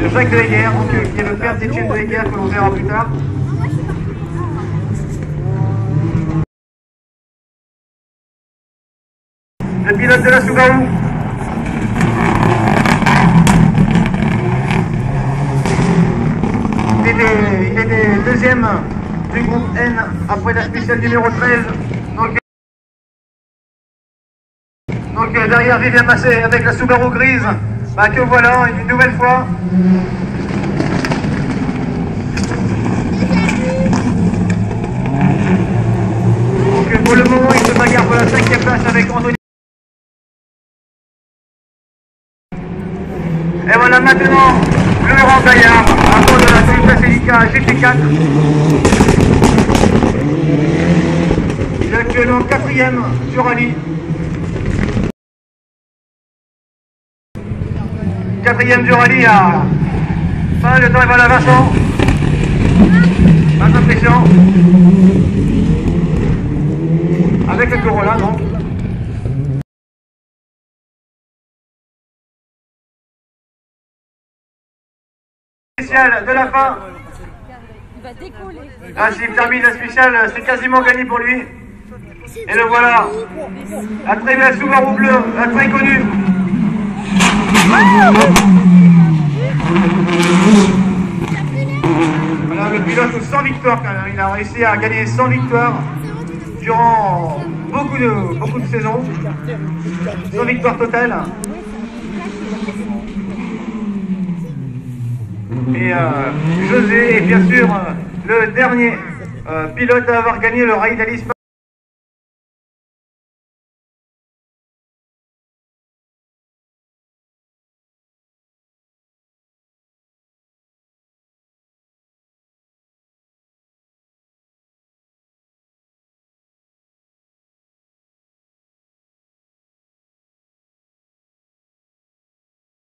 de Jacques de Heger, donc, euh, qui est le père d'Etienne de Heger que l'on verra plus tard. Le pilote de la Subaru. Il était, il était deuxième du groupe N après la spéciale numéro 13. Donc derrière Vivien Massé avec la Subaru grise, bah, que voilà une nouvelle fois. Donc pour le moment il se bagarre pour la cinquième place avec Anthony. Et voilà maintenant le Laurent Gaillard à bord de la Toyota Celica GT4. Il est actuellement quatrième sur rallye. Quatrième du rallye à fin le temps est voilà Vincent. Vincent Christian. Avec le Corolla donc. Spécial de la fin. Ah, s'il termine la spéciale, c'est quasiment gagné pour lui. Et le voilà. La très belle Subaru bleue, la très connue. Voilà, le pilote 100 victoires. Il a réussi à gagner 100 victoires durant beaucoup de, beaucoup de saisons. 100 victoires totales. Et euh, José est bien sûr le dernier euh, pilote à avoir gagné le Rallye d'Alice